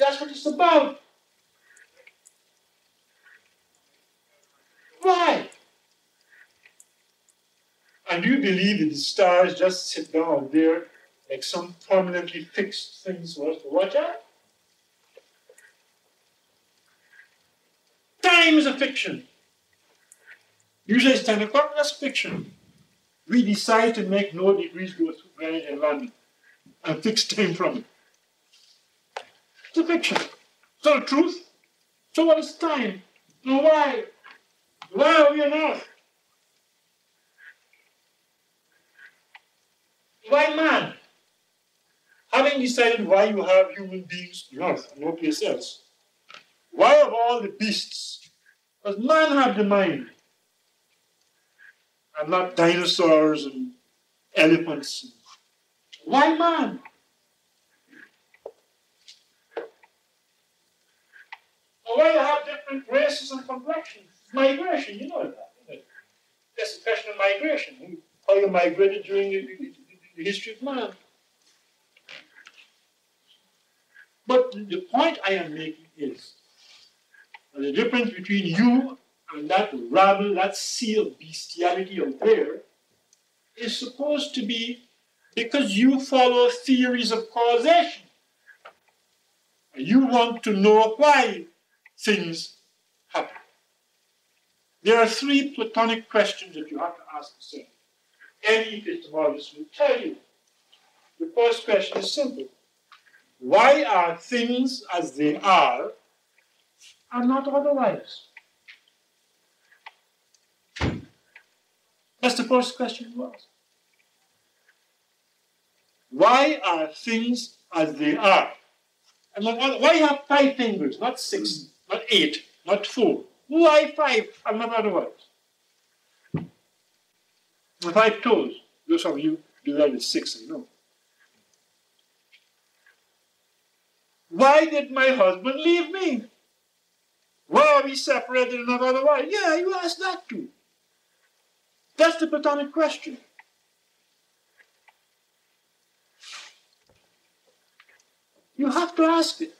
That's what it's about. Why? And do you believe that the stars just sit down there like some permanently fixed things for us to watch at? Time is a fiction. Usually it's 10 o'clock, that's fiction. We decide to make no degrees go through Greenwich and London and fix time from it. It's not a truth. So what is time? No, why? Why are we on earth? Why man? Having decided why you have human beings on earth and no place else, why of all the beasts does man have the mind? And not dinosaurs and elephants. Why man? why you have different races and complexions? Migration, you know that. That's a question of migration. How you migrated during the history of man. But the point I am making is the difference between you and that rabble, that sea of bestiality out there, is supposed to be because you follow theories of causation. You want to know why things There are three Platonic questions that you have to ask yourself. Any epistemologist will tell you. The first question is simple. Why are things as they are and not otherwise? That's the first question ask. Why are things as they are? And why have five fingers, not six, not eight, not four? Why five and not otherwise? Five toes. Those of you do that with six, I know. Why did my husband leave me? Why are we separated and not otherwise? Yeah, you ask that too. That's the Platonic question. You have to ask it.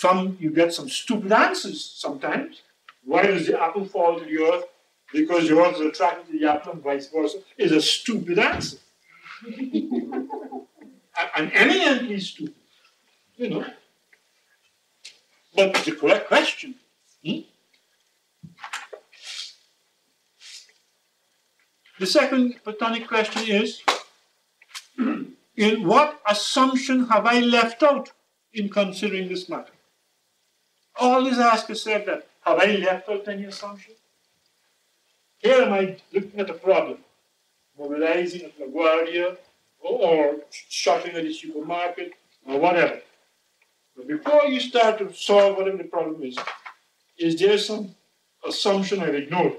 Some you get some stupid answers sometimes. Why does the apple fall to the earth? Because the earth is attracted to the apple and vice versa is a stupid answer. An eminently stupid. You know. But it's a correct question. Hmm? The second Platonic question is in what assumption have I left out in considering this matter? Always ask yourself that have I left out any assumption? Here am I looking at a problem, mobilizing at LaGuardia or, or shopping at the supermarket or whatever. But before you start to solve whatever the problem is, is there some assumption I've ignored?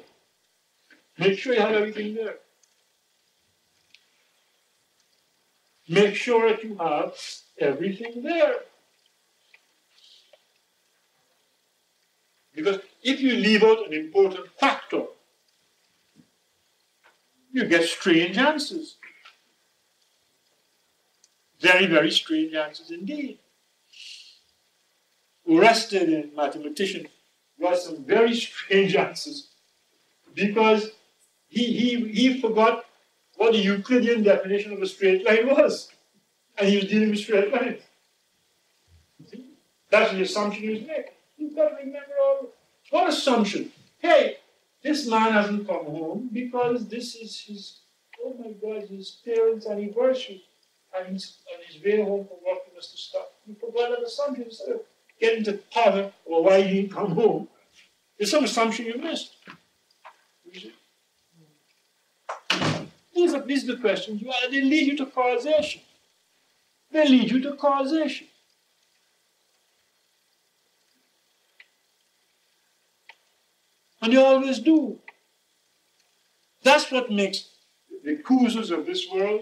Make sure you have everything there. Make sure that you have everything there. Because if you leave out an important factor, you get strange answers. Very, very strange answers indeed. Orestes, a mathematician, got some very strange answers because he, he, he forgot what the Euclidean definition of a straight line was. And he was dealing with straight lines. That's the assumption he was making. You've got to remember all what assumption? Hey, this man hasn't come home because this is his, oh my God, his parents' anniversary. And he's on his way home from work, he must have stopped. You forgot that assumption instead of getting to power or why he didn't come home. There's some assumption you missed. These are, these are the questions. You they lead you to causation. They lead you to causation. And you always do. That's what makes the Cousins of this world,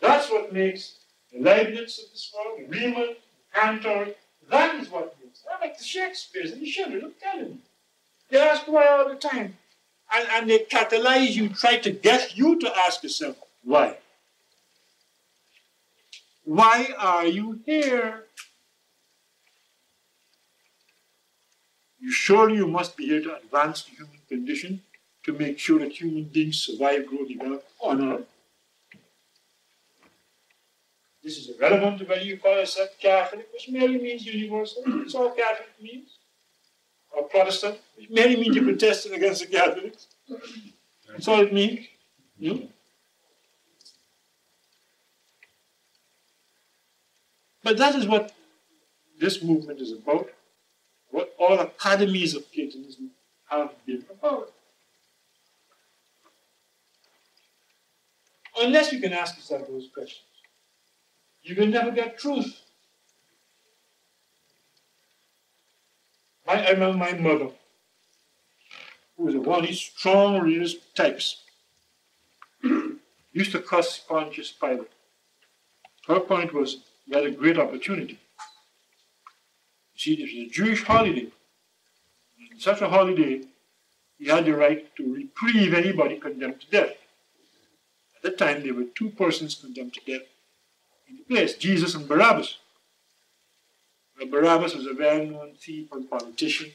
that's what makes the Leibniz of this world, the Riemann, Cantor, that is what makes. They're like the Shakespeares and the Schiller, look at them. They ask why all the time and, and they catalyze you, try to get you to ask yourself, why? Why are you here? You surely you must be here to advance the human condition to make sure that human beings survive, grow, develop on earth. This is irrelevant to whether you call yourself Catholic, which merely means universal. That's all Catholic means. Or Protestant, which merely means you're protesting against the Catholics. That's all it means. Hmm? But that is what this movement is about, what all academies of Platonism have been about. Unless you can ask yourself those questions, you will never get truth. My, I remember my mother, who was one of these strong religious types, used to cuss Pontius Pilate. Her point was, you had a great opportunity. See, this is a Jewish holiday. In such a holiday, he had the right to reprieve anybody condemned to death. At that time, there were two persons condemned to death in the place Jesus and Barabbas. Barabbas was a well known thief and politician,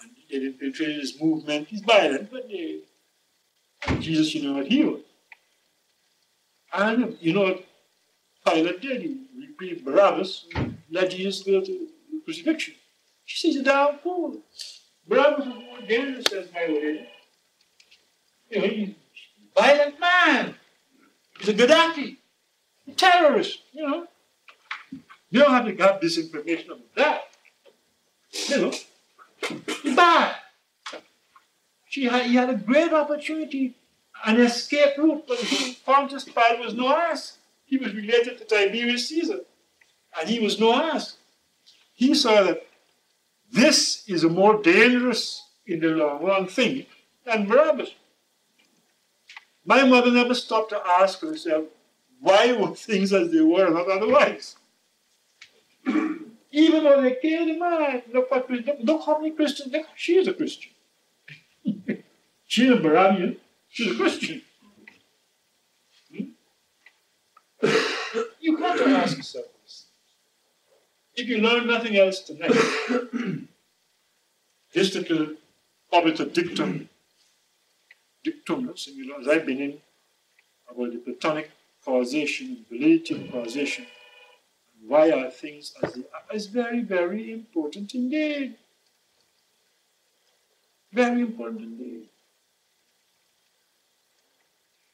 and he had infiltrated his movement. He's violent, but they, Jesus, you know what he was. And you know what Pilate did? He reprieved Barabbas let Jesus go to crucifixion. She says, a damn fool. Barabbas was more dangerous as my lady. You know, he's a violent man. He's a Gaddafi, a terrorist, you know. You don't have to get this information about that. You know, bad. She had, he had a great opportunity, an escape route, but Pontius Pilate was no ass. He was related to Tiberius Caesar, and he was no ass. He saw that this is a more dangerous in the long run thing than Barabbas. My mother never stopped to ask herself, why were things as they were, not otherwise? Even though they killed the man, look, what, look, how many Christians, look, she is a Christian. she's a Barabbas, she's a Christian. Hmm? you have to ask yourself. If you learn nothing else tonight, this little obiter dictum, dictum, singular, as I've been in, about the Platonic causation, validity of causation, and why are things as they are, is very, very important indeed. Very important indeed.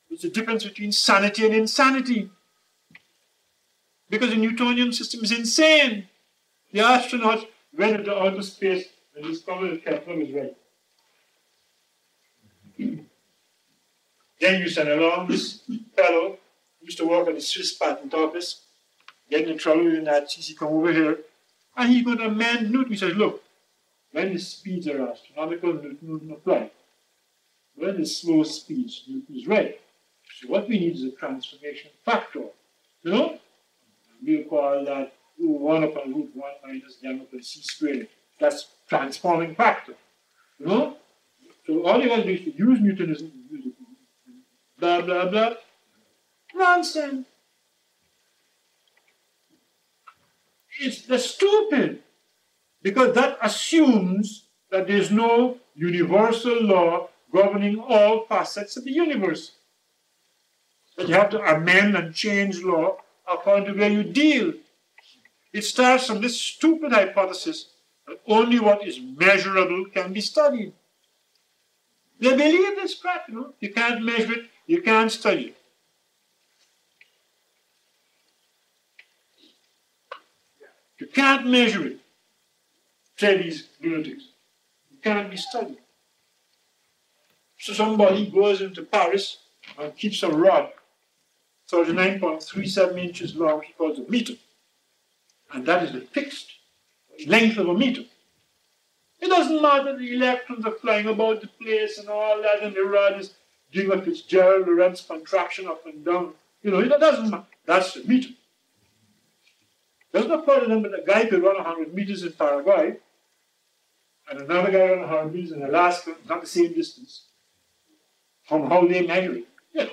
There's a difference between sanity and insanity because the Newtonian system is insane. The astronaut went into outer space and discovered that Kepler was right. then you send along this fellow who used to work at the Swiss patent office, getting in trouble with the Nazis. He come over here and he going to amend Newton. He says, look, when the speeds are astronomical, Newton apply. When the slow speeds, Newton is right. So what we need is a transformation factor. You know? we call that 1 upon root 1 minus m upon c squared. That's transforming factor. You know? So all you have to do is to use Newtonism, blah, blah, blah. Nonsense. It's the stupid. Because that assumes that there's no universal law governing all facets of the universe. That you have to amend and change law according to where you deal. It starts from this stupid hypothesis that only what is measurable can be studied. They believe this crap, you know. You can't measure it, you can't study it. You can't measure it. Say these lunatics. It can't be studied. So somebody goes into Paris and keeps a rod 39.37 inches long, he calls it a meter. And that is the fixed length of a meter. It doesn't matter the electrons are flying about the place and all that, and the rod is doing a Fitzgerald Lorentz contraction up and down. You know, it doesn't matter. That's the meter. There's no problem, but a guy could run 100 meters in Paraguay, and another guy run 100 meters in Alaska, not the same distance. From how they measure it. Yeah.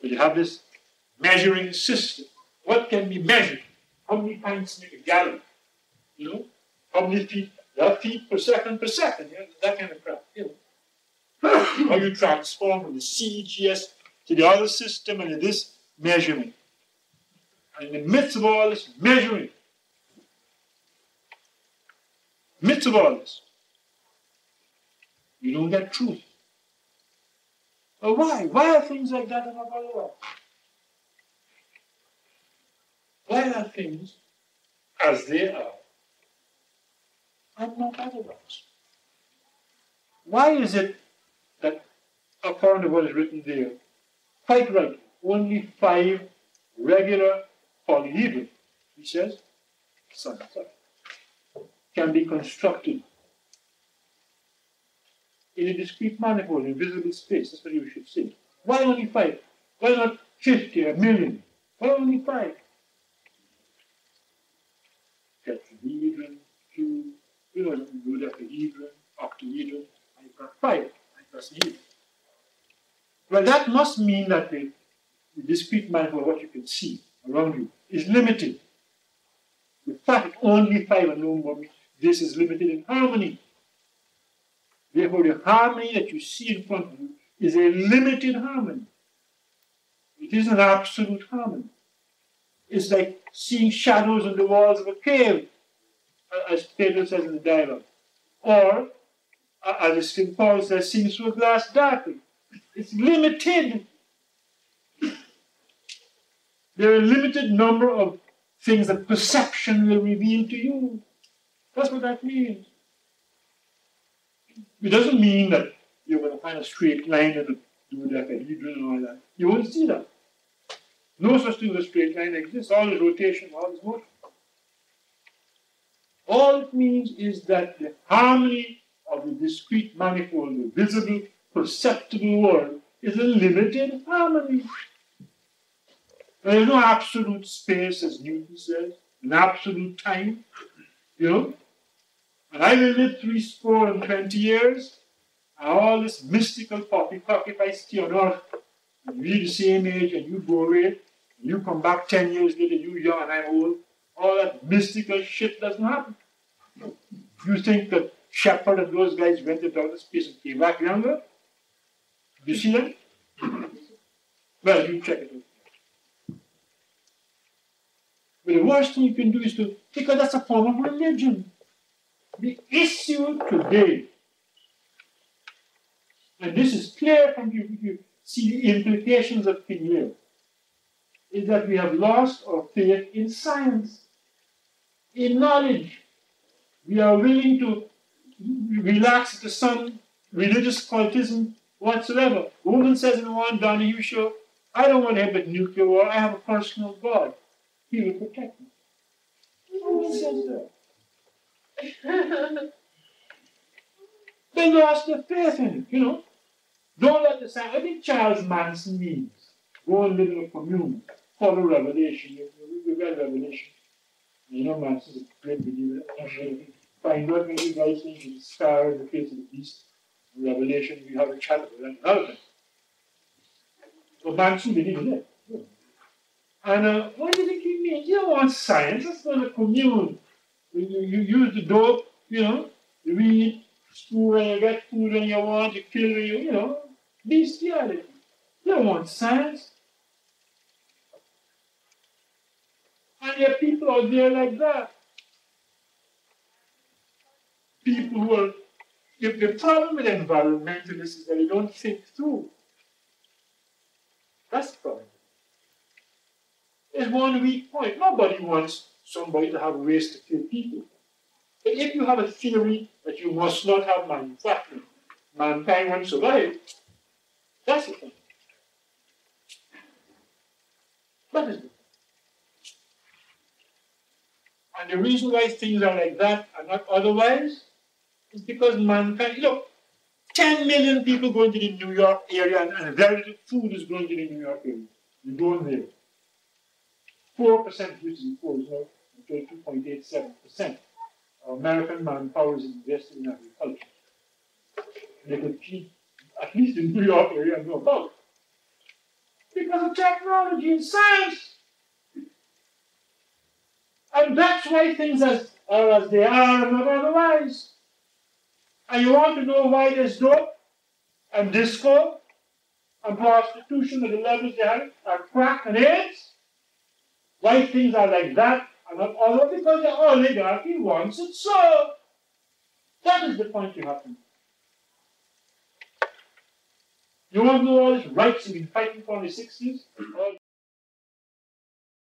But you have this measuring system. What can be measured? How many pints make a gallon? You know, how many feet, that feet per second per second, yeah, that kind of crap. You know, how you transform from the CEGS to the other system and this measurement. And in the midst of all this measuring, midst of all this, you don't get truth. Well, why? Why are things like that in our world? Why are things as they are and not otherwise? Why is it that, according to what is written there, quite right, only five regular polyhedron, he says, can be constructed in a discrete manifold in visible space. That's what you should say. Why only five? Why not 50, a million? Why only five? Tetrahedron, two, you know, dodecahedron, octahedron, and you've got five, icosahedron. Well, that must mean that the, the discrete manifold, what you can see around you, is limited. The fact only five and no more, this is limited in harmony. Therefore, the harmony that you see in front of you is a limited harmony. It is an absolute harmony. It's like seeing shadows on the walls of a cave, as Plato says in the dialogue. Or, as St. Paul says, seeing through a glass darkly. It's limited. There are a limited number of things that perception will reveal to you. That's what that means. It doesn't mean that you're going to find a straight line and do that and all that. You won't see that. No such thing as a straight line exists. All is rotation, all is motion. All it means is that the harmony of the discrete manifold, the visible, perceptible world, is a limited harmony. There is no absolute space, as Newton says, an absolute time. You know, and I will live three score and twenty years, and all this mystical poppy I stay on earth, and we the same age, and you go away, and you come back ten years later, you young and I'm old, all that mystical shit doesn't happen. You think that Shepard and those guys went into outer space and came back younger? Do you see that? well, you check it out. But the worst thing you can do is to, because that's a form of religion the issue today, and this is clear from you, you see the implications of Pinheiro, is that we have lost our faith in science, in knowledge. We are willing to relax to some religious cultism whatsoever. The woman says in one Donahue show, I don't want to have a nuclear war, I have a personal God. He will protect me. The woman says that. they lost their faith in it, you know. Don't let the sound. I think Charles Manson means go and live in a commune, follow Revelation. You read Revelation. You know, Manson's a great believer. Find out many guys think he's star in the face of the beast. Revelation, we have a chat about that time. But Manson believed in it. And uh, what do you think he means? You don't want science, that's not a commune. You, you use the dope, you know, you read, school when you get food when you want, you kill when you, you know, bestiality. You don't want science. And there are people out there like that. People who are, the, the problem with environmentalists is that they don't think through. That's the problem. There's one weak point. Nobody wants somebody to have ways to kill people. But if you have a theory that you must not have manufacturing, mankind won't survive, that's the thing. That is it. And the reason why things are like that and not otherwise is because mankind, look, 10 million people going to the New York area and, and very little food is going to the New York area. You go in there. 4% which is you until 2.87%. American manpower is invested in agriculture. They could keep at least in the New York area no about. Because of technology and science. And that's why things as or as they are, and not otherwise. And you want to know why there's dope and disco and prostitution at the levels they have, and crack and AIDS? Why things are like that and not other? Because the oligarchy wants it so. That is the point you have to make. You want to know all these rights you've been fighting for in the 60s?